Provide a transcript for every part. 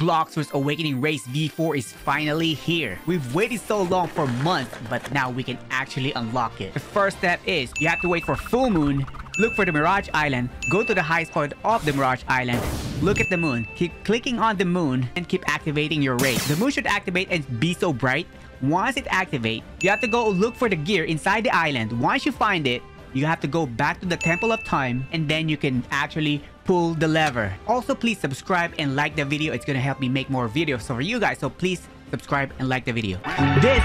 Blox Fruits Awakening Race V4 is finally here. We've waited so long for months, but now we can actually unlock it. The first step is you have to wait for full moon, look for the Mirage Island, go to the highest point of the Mirage Island, look at the moon, keep clicking on the moon, and keep activating your race. The moon should activate and be so bright. Once it activates, you have to go look for the gear inside the island. Once you find it, you have to go back to the Temple of Time and then you can actually pull the lever. Also, please subscribe and like the video. It's gonna help me make more videos for you guys. So please subscribe and like the video. This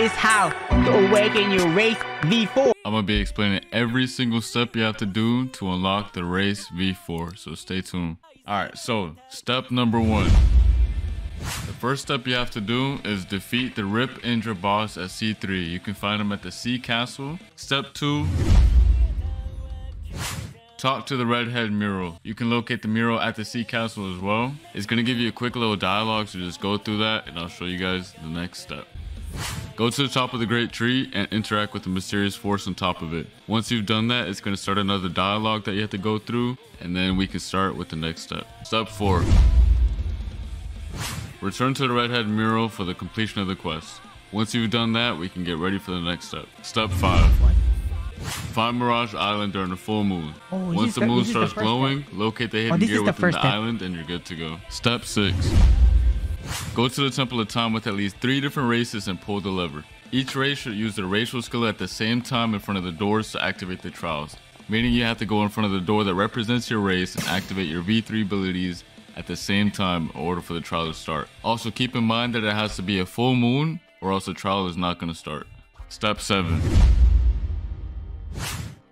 is how to awaken your Race V4. I'm gonna be explaining every single step you have to do to unlock the Race V4, so stay tuned. Alright, so step number one. The first step you have to do is defeat the Rip Indra boss at C3. You can find him at the Sea Castle. Step 2. Talk to the redhead mural. You can locate the mural at the Sea Castle as well. It's going to give you a quick little dialogue, so just go through that and I'll show you guys the next step. Go to the top of the great tree and interact with the mysterious force on top of it. Once you've done that, it's going to start another dialogue that you have to go through and then we can start with the next step. Step 4. Return to the redhead mural for the completion of the quest. Once you've done that, we can get ready for the next step. Step 5. Find Mirage Island during the full moon. Oh, Once the, the- moon the starts first glowing, locate the hidden oh, this gear the within the step. island and you're good to go. Step 6. Go to the Temple of Time with at least three different races and pull the lever. Each race should use their racial skill at the same time in front of the doors to activate the trials, meaning you have to go in front of the door that represents your race and activate your V3 abilities at the same time in order for the trial to start. Also keep in mind that it has to be a full moon or else the trial is not going to start. Step 7.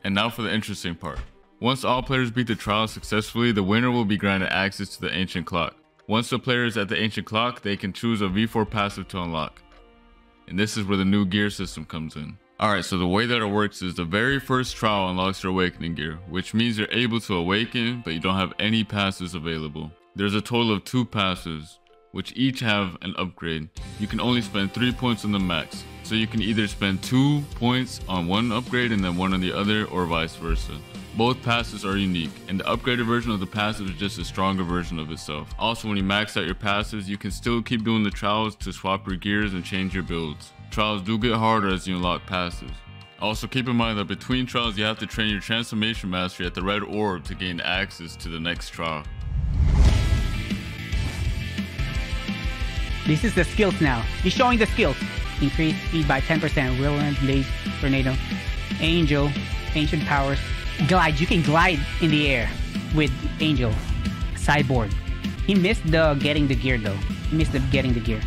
And now for the interesting part. Once all players beat the trial successfully, the winner will be granted access to the ancient clock. Once the player is at the ancient clock, they can choose a V4 passive to unlock. And this is where the new gear system comes in. Alright, so the way that it works is the very first trial unlocks your awakening gear, which means you're able to awaken, but you don't have any passes available. There's a total of two passes, which each have an upgrade. You can only spend 3 points on the max, so you can either spend 2 points on one upgrade and then one on the other, or vice versa. Both passes are unique, and the upgraded version of the passive is just a stronger version of itself. Also, when you max out your passives, you can still keep doing the trials to swap your gears and change your builds. Trials do get harder as you unlock passives. Also, keep in mind that between trials, you have to train your transformation mastery at the red orb to gain access to the next trial. This is the skills now. He's showing the skills. Increase speed by 10%. Whirlwind, Blaze, Tornado, Angel, Ancient Powers. Glide. You can glide in the air with Angel. Cyborg. He missed the getting the gear though. He missed the getting the gear.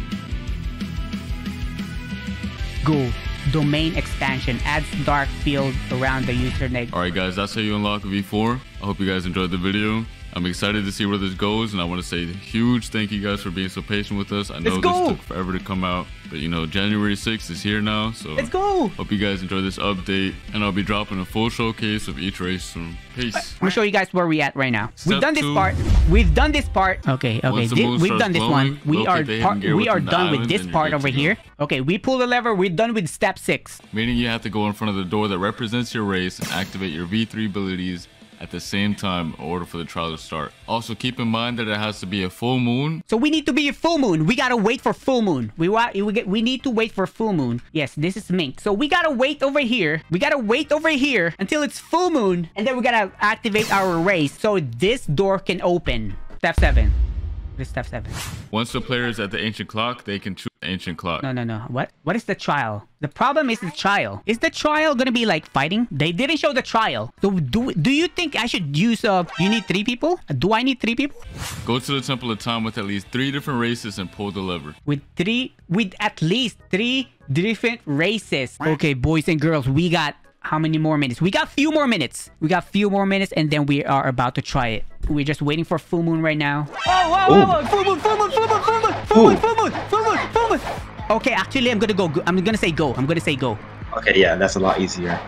Go. Domain expansion adds dark field around the user neg. Alright guys, that's how you unlock V4. I hope you guys enjoyed the video. I'm excited to see where this goes and I want to say a huge thank you guys for being so patient with us. I know this took forever to come out, but you know, January 6th is here now, so Let's go! hope you guys enjoy this update and I'll be dropping a full showcase of each race soon. Peace. I'm gonna show you guys where we at right now. We've Step done this two. part. We've done this part. Okay, okay. Once the Thi- moon we've done this glowing, one. We are part, we are within the done with this part over here. Okay, we pull the lever. We're done with step six. Meaning you have to go in front of the door that represents your race and activate your V3 abilities at the same time in order for the trial to start. Also keep in mind that it has to be a full moon So we need to be a full moon. We gotta wait for full moon. We we get we need to wait for full moon. Yes, this is Mink. So we gotta wait over here. We gotta wait over here until it's full moon, and then we gotta activate our race so this door can open. Step seven. Is step seven. Once the player is at the ancient clock, they can choose the ancient clock. No, no, no. What? What is the trial? The problem is the trial. Is the trial gonna be like fighting? They didn't show the trial. So do do you think I should use uh? You need three people? Do I need three people? Go to the Temple of Time with at least three different races and pull the lever. With three, with at least three different races. Okay, boys and girls, we got how many more minutes? We got few more minutes. We got a few more minutes, and then we are about to try it. We're just waiting for full moon right now. Oh, whoa, whoa, whoa! Full moon, full moon, full moon, full moon, full moon, full moon, full moon, full moon. Okay, actually, I'm gonna go. go- I'm gonna say go. I'm gonna say go. Okay, yeah, that's a lot easier.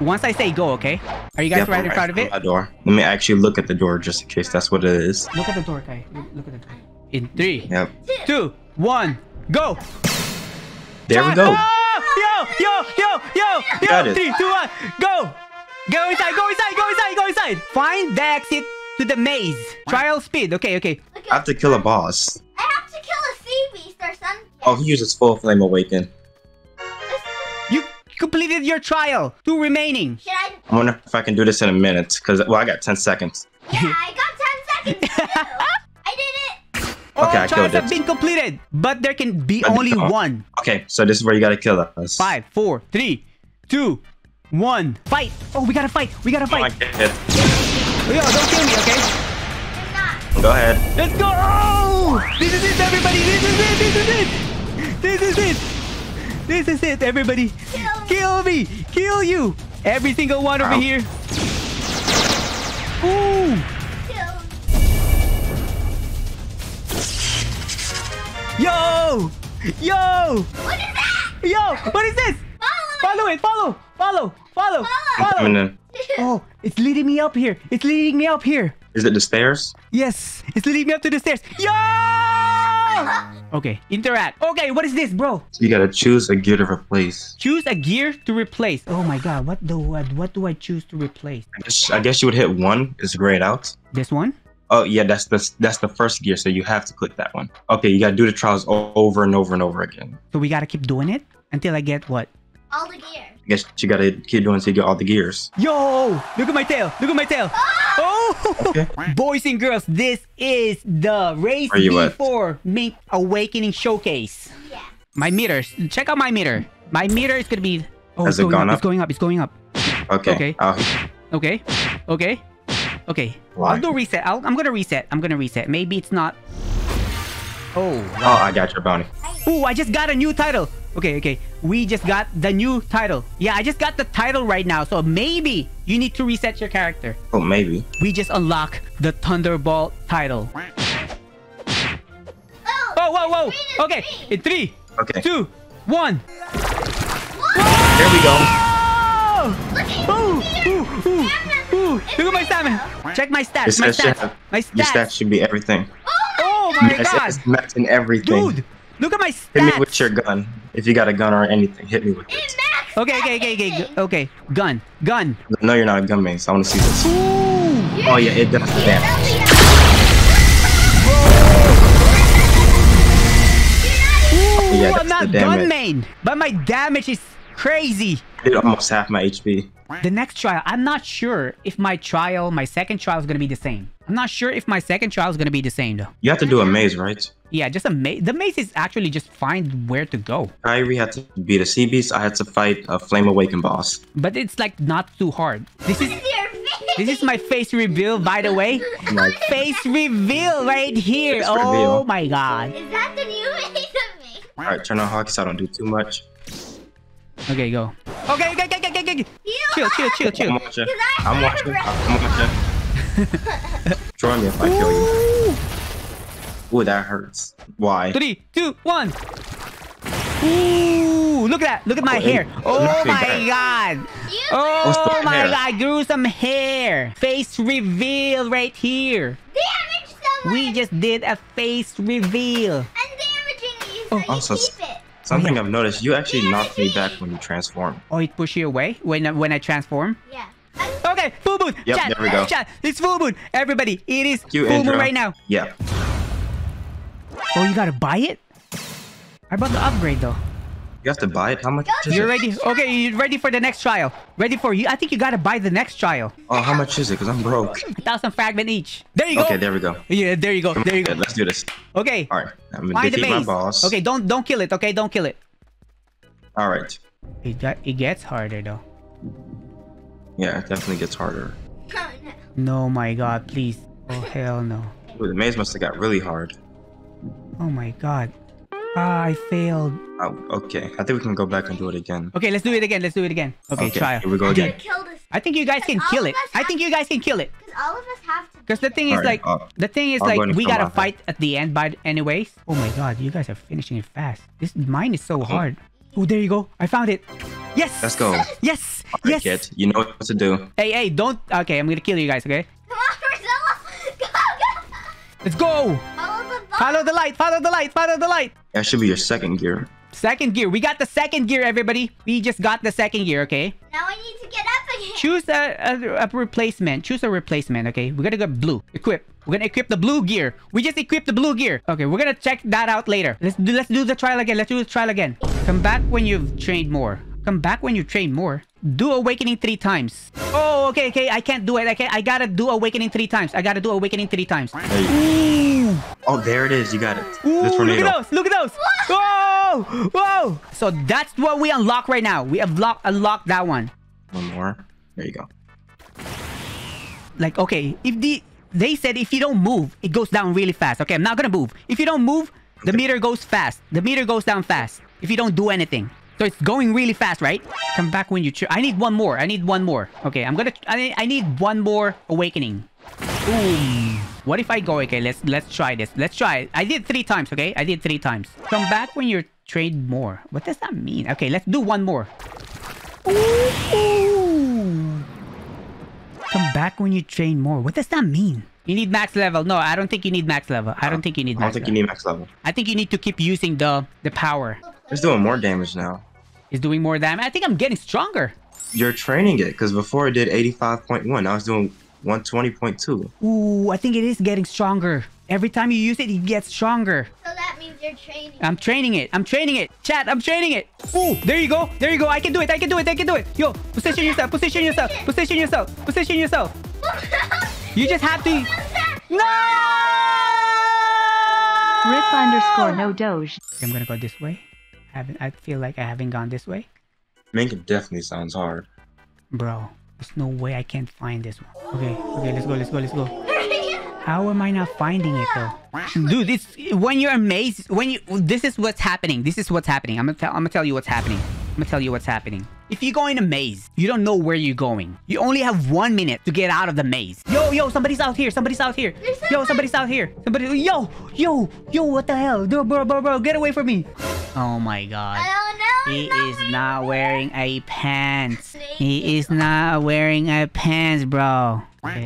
Once I say go, okay? Are you guys Yep, right I'm in front of it? My door. Let me actually look at the door just in case that's what it is. Look at the door, guy. Look at the door. In three, Yep. two, one, go! There we go. Oh, yo, yo, yo, yo, Got yo! it. Three, two, one, go! Go inside, go inside, go inside, go inside! Find the exit to the maze. Trial speed. Okay, okay. to I have to kill a boss. I have to kill a sea beast or something. Oh, he uses full flame awaken. You completed your trial. Two remaining. Should I? I wonder if I can do this in a minute, because well, I got 10 seconds. Yeah, I got 10 seconds too. I did it. All Okay, I trials have been completed, but there can be But only one. Okay, so this is where you gotta kill us. Five, four, three, two, one. Fight! Oh, we gotta fight! We gotta Oh, I fight! get it. Yo, don't kill me, okay? Go ahead. Let's go! Oh! This is it, everybody! This is it! This is it! This is it! This is it, everybody! Kill me. Kill me! Kill you! Every single one over here! Ooh! Yo! Yo! What is that? Yo! What is this? Follow me. Follow it! Follow! Follow! Follow! Follow! Oh, it's leading me up here. It's leading me up here. Is it the stairs? Yes, it's leading me up to the stairs. Yo! Okay, interact. Okay, what is this, bro? You gotta choose a gear to replace. Choose a gear to replace. Oh my god, what do I, what do I choose to replace? I guess, I guess you would hit one. It's grayed out. This one? Oh yeah, that's the that's the first gear, so you have to click that one. Okay, you gotta do the trials over and over and over again. So we gotta keep doing it until I get what? All the gear. I guess you gotta keep doing until you get all the gears. Yo! Look at my tail! Look at my tail! Ah! Oh! Okay. Boys and girls, this is the Race Where you at? V4 Mink Awakening Showcase. Yeah. My meters. Check out my meter. My meter is gonna be. Oh, Has it's it going gone up. up? It's going up. It's going up. Okay. Okay. I'll- Okay. Okay. Okay. Why? I'll do reset. I'll, I'm gonna reset. I'm gonna reset. Maybe it's not. Oh. oh, I got your bounty. Ooh, I just got a new title. Okay, okay. We just got the new title. Yeah, I just got the title right now. So maybe you need to reset your character. Oh, maybe. We just unlock the Thunderbolt title. Oh, oh. Whoa, whoa, whoa. Okay. three. In three, Okay. two, one. Here we go. Oh! Look at Ooh, here. ooh, ooh, ooh. Look at my stamina. Check my stats. This My stats. have- My Your stats stats. should be everything. Oh my It's, god. it's mapped in everything. Dude, look at my stats. Hit me with your gun. If you got a gun or anything, hit me with It it. Okay, okay, okay, okay, okay. Gun, gun. No, you're not a gun main, so I want to see this. Ooh. Oh yeah, it does the damage. Oh, ooh, Yeah, I'm not the gun main, but my damage is crazy. I did almost half my HP. The next trial, I'm not sure if my trial, my second trial is gonna be the same. I'm not sure if my second trial is gonna be the same though. You have to do a maze, right? Yeah, just a maze. The maze is actually just find where to go, Kyrie had to beat a sea beast. I had to fight a flame awakened boss. but it's like not too hard. This is Your face. this is my face reveal, by the way. Like, Face reveal right here. Face Oh reveal. my god. Is that the new face of me? all right, turn on hockey so I don't do too much. Okay, go. Okay, okay, okay, okay, okay, okay. You Chill, chill, chill, I'm watching. I I'm watching. red- I'm watching. Destroy me if I kill you. Ooh. Ooh, that hurts. Why? Three, two, one. Ooh, look at that. Look at my Oh, hair. Oh my bad. god. Oh my hair? god, I grew some hair. Face reveal right here. damage someone We just did a face reveal. and damaging you so Oh. you Also, keep it. Something I've noticed, you actually knocked me back when you transform. Oh, it push you away when I- when I transform. Yeah. Okay, full moon. Yep, chat, there we go. Chat, it's full moon. Everybody, it is You, full Indra. moon right now. Yeah. Oh, you gotta buy it? I bought the upgrade though. You have to buy it? How much You're ready? Okay, you're ready for the next trial? Ready for you? I think you gotta buy the next trial. Oh, how much is it? Because I'm broke. A thousand fragment each. There you go. Okay, there we go. Yeah, there you go. There you go. Let's do this. Okay. All right, I'm gonna Find the defeat my boss. Okay, don't don't kill it. Okay, don't kill it. All right. It got, it gets harder though. Yeah, it definitely gets harder. No. No, my God, please. Oh hell no. Ooh, the maze must have got really hard. Oh my God. Ah, I failed. Oh, okay. I think we can go back and do it again. Okay, let's do it again. Let's do it again. Okay, Okay, trial. here we go again. I think you guys can kill it. I think you guys can kill it. Because all of us have to. Because the thing is Alright, like, uh, the thing is I'll like, we gotta my- fight at the end. But anyways, oh my God, you guys are finishing it fast. This mine is so hard. Oh, there you go. I found it. Yes. Let's go. Yes. All right, yes. kid. You know what to do. Hey, hey, don't. Okay, I'm gonna kill you guys. Okay. Come on, Priscilla. Go, go. Let's go. Follow the box. Follow the light. Follow the light. Follow the light. That should be your second gear. Second gear. We got the second gear, everybody. We just got the second gear, okay? Now I need to get up again. Choose a, a, a replacement. Choose a replacement, okay? We're gonna go blue. Equip. We're gonna equip the blue gear. We just equipped the blue gear. Okay, we're gonna check that out later. Let's do let's do the trial again. Let's do the trial again. Come back when you've trained more. Come back when you train more. Do awakening three times. Oh, okay, okay. I can't do it. I can't. I gotta do awakening three times. I gotta do awakening three times. Hey. Oh, there it is. You got it. Ooh, the look at those! Look at those! Whoa! Whoa! So that's what we unlock right now. We have lock, unlocked that one. One more. There you go. Like, okay, if the they said if you don't move, it goes down really fast. Okay, I'm not gonna move. If you don't move, the meter goes fast. The meter goes down fast. If you don't do anything. So it's going really fast, right? Come back when you... I need one more. I need one more. Okay, I'm gonna... I need, I need one more awakening. Boom. What if I go... Okay, let's let's try this. Let's try it. I did three times, okay? I did three times. Come back when you're trained more. What does that mean? Okay, let's do one more. Ooh. Come back when you train more. What does that mean? You need max level. No, I don't think you need max level. I don't think you need max I don't think level. you need max level. I think you need to keep using the the power. It's doing more damage now. It's doing more damage. I think I'm getting stronger. You're training it because before it did 85.1. Now it's doing 120.2. Ooh, I think it is getting stronger. Every time you use it, it gets stronger. So that means you're training. I'm training it. I'm training it. Chat, I'm training it. Ooh, there you go. There you go. I can do it. I can do it. I can do it. Yo, position yourself. Position yourself. Position yourself. Position yourself. You just have to... No! Rip underscore no doge. I'm gonna go this way. I haven't. I feel like I haven't gone this way, Mink definitely sounds hard. bro. There's no way I can't find this one. Okay, okay, let's go, let's go, let's go. How am I not finding it though? Dude, it's when you're amazed. When you this is what's happening. This is what's happening. I'm gonna tell. I'm gonna tell you what's happening. I'm gonna tell you what's happening. If you go in a maze, you don't know where you're going. You only have one minute to get out of the maze. Yo, yo, somebody's out here. Somebody's out here. Yo, somebody's out here. Somebody. Yo, yo, yo. What the hell? Bro, bro, bro, bro. Get away from me. Oh my god. He is not wearing a pants. He is not wearing a pants, bro. Ah!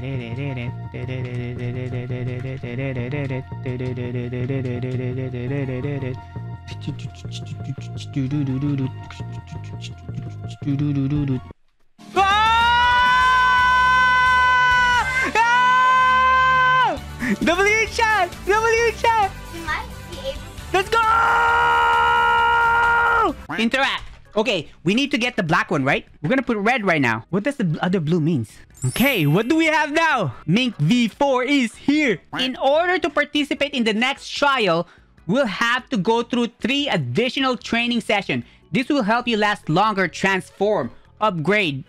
Ah! W chat! W chat! Let's go! Interact. Okay, we need to get the black one, right? We're gonna put red right now. What does the other blue means? Okay, what do we have now? Mink V4 is here. In order to participate in the next trial, we'll have to go through three additional training sessions. This will help you last longer, transform, upgrade,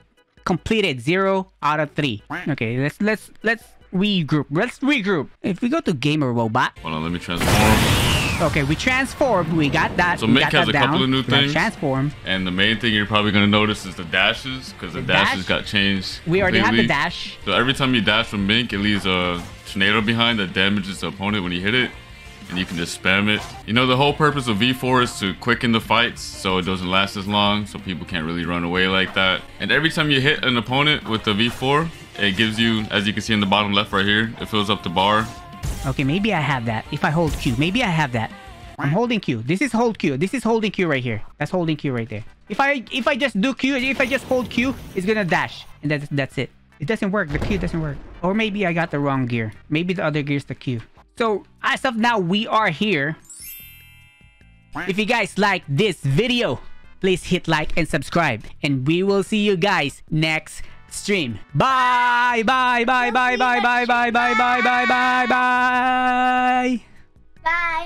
completed zero out of three. Okay, let's let's let's regroup. Let's regroup. If we go to gamer robot, Hold on, let me transform. Okay, we transformed. We got that. So we Mink has that a couple of new We things. Transform. And the main thing you're probably gonna notice is the dashes, because the, The dashes dash? got changed. We already have the dash. So every time you dash from Mink, it leaves a tornado behind that damages the opponent when you hit it. And you can just spam it. You know, the whole purpose of V4 is to quicken the fights so it doesn't last as long, so people can't really run away like that. And every time you hit an opponent with the V4, it gives you, as you can see in the bottom left right here, it fills up the bar. Okay, maybe I have that. If I hold Q, maybe I have that. I'm holding Q. This is hold Q. This is holding Q right here. That's holding Q right there. If I if I just do Q, if I just hold Q, it's gonna dash, and that's that's it. It doesn't work. The Q doesn't work. Or maybe I got the wrong gear. Maybe the other gear is the Q. So as of now, we are here. If you guys like this video, please hit like and subscribe. And we will see you guys next stream. Bye, bye, bye, bye, bye, bye, bye, bye, bye, bye, bye, bye. Bye.